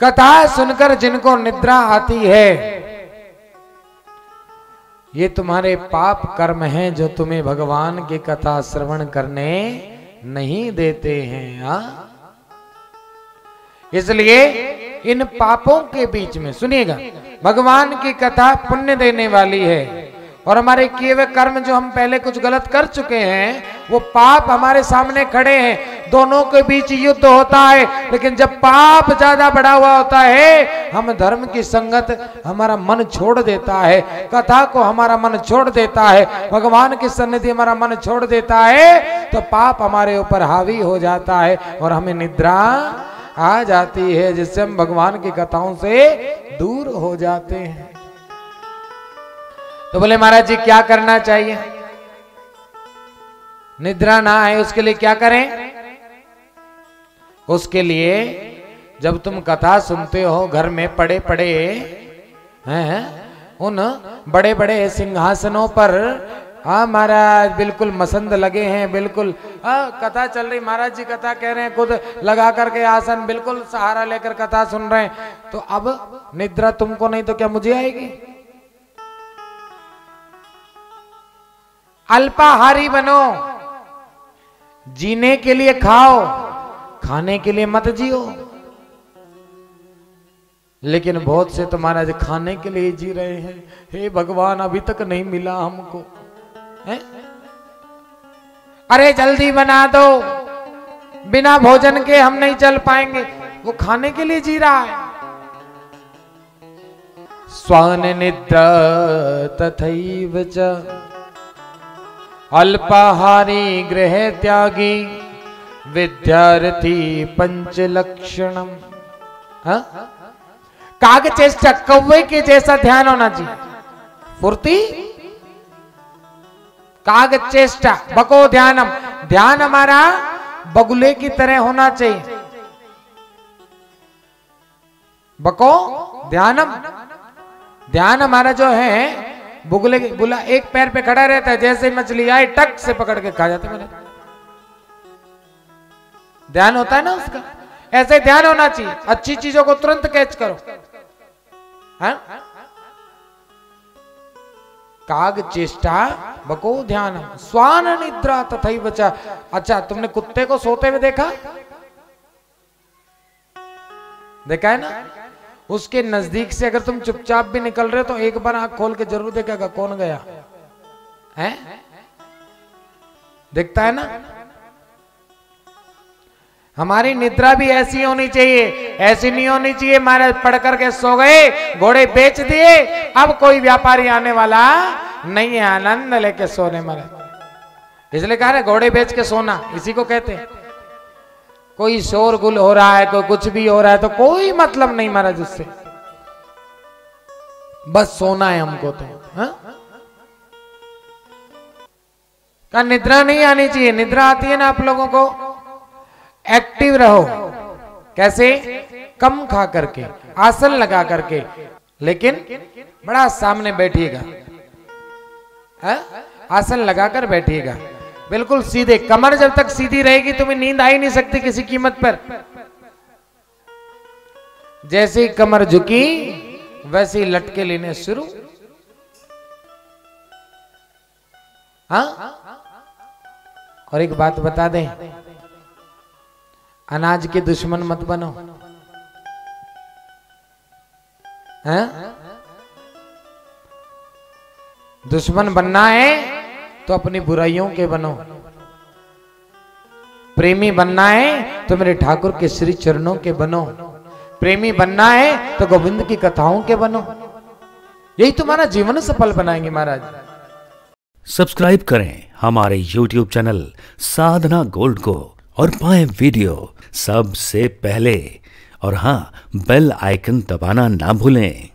कथा सुनकर जिनको निद्रा आती है, ये तुम्हारे पाप कर्म हैं जो तुम्हें भगवान की कथा श्रवण करने नहीं देते हैं, हा? इसलिए इन पापों के बीच में, सुनिएगा, भगवान की कथा पुण्य देने वाली है, और हमारे किए हुए कर्म जो हम पहले कुछ गलत कर चुके हैं, वो पाप हमारे सामने खड़े हैं दोनों के बीच युद्ध होता है, लेकिन जब पाप ज़्यादा बढ़ा हुआ होता है, हम धर्म की संगत हमारा मन छोड़ देता है, कथा को हमारा मन छोड़ देता है, भगवान की सन्निधि हमारा मन छोड़ देता है तो पाप हमारे ऊपर हावी हो जाता है और हमें निद्रा आ जाती है, जिससे हम भगवान की कथाओं से दूर हो जाते हैं। तो बोले, महाराज जी, क्या करना चाहिए? निद्रा ना आए, उसके लिए क्या करें? उसके लिए जब तुम कथा सुनते हो, घर में पड़े पड़े, हैं, उन बड़े बड़े सिंहासनों पर हाँ महाराज, बिल्कुल मसंद लगे हैं, बिल्कुल हाँ कथा चल रही, महाराज जी कथा कह रहे हैं, खुद लगा करके आसन, बिल्कुल सहारा लेकर कथा सुन रहे हैं। तो अब निद्रा तुमको नहीं तो क्या मुझे आएगी? अल्पाहारी बनो, जीने के लिए खाओ। खाने के लिए मत जियो। लेकिन बहुत से तो महाराज खाने के लिए जी रहे हैं। हे भगवान, अभी तक नहीं मिला हमको। है? अरे जल्दी बना दो। बिना भोजन के हम नहीं चल पाएँगे। वो खाने के लिए जी रहा है। स्वान निद्रा तथैव च। अल्पाहारी गृह त्यागी। विद्यार्थी पंच लक्षणम काग चेष्टा कौवे के जैसा ध्यान होना चाहिए फुर्ती? काग चेष्टा बको ध्यानम। ध्यान हमारा बगुले की तरह होना चाहिए। बको ध्यानम। ध्यान हमारा जो है बुगले बुला एक पैर पे खड़ा रहता है जैसे मछली आई टक से पकड़ के खा जाते मैंने ध्यान होता है ना उसका? ऐसे ध्यान होना चाहिए। अच्छी चीज़ों को तुरंत कैच करो। हा? काग चेष्टा, बको ध्यान। स्वान निद्रा तथा बचा अच्छा तुमने कुत्ते को सोते हुए देखा? देखा है ना? उसके नज़दीक से अगर तुम चुपचाप भी निकल रहे हो तो एक बार आँख खोल के ज़रूर देखेगा कौन गया। है? दिखता है ना? हमारी निद्रा भी ऐसी होनी चाहिए, ऐसी नहीं होनी चाहिए। मारे पढ़ करके सो गए, घोड़े बेच दिए। अब कोई व्यापारी आने वाला नहीं है, आनंद लेके सोने मारे इसलिए कहा घोड़े बेच के सोना, इसी को कहते हैं। कोई शोर गुल हो रहा है, कोई कुछ भी हो रहा है तो कोई मतलब नहीं महाराज उससे। बस सोना है हमको तो हा? का निद्रा नहीं आनी चाहिए, निद्रा आती है ना आप लोगों को? एक्टिव रहो। कैसे? कम खा करके, आसन लगा करके। लेकिन बड़ा सामने बैठिएगा। आसन लगाकर बैठिएगा। बिल्कुल सीधे, कमर जब तक सीधी रहेगी, तुम्हें नींद आ ही नहीं सकती किसी कीमत पर। जैसे ही कमर झुकी, वैसे ही लटके लेने शुरू। हाँ? और एक बात बता दें अनाज के दुश्मन मत बनो। हैं? दुश्मन बनना है तो अपनी बुराइयों के बनो। प्रेमी बनना है तो मेरे ठाकुर के श्री चरणों के बनो। प्रेमी बनना है तो गोविंद की कथाओं के बनो। यही तुम्हारा जीवन सफल बनाएँगे महाराज। सब्सक्राइब करें हमारे YouTube चैनल साधना गोल्ड को। और पाए वीडियो सबसे पहले। और हाँ बेल आइकन दबाना ना भूलें।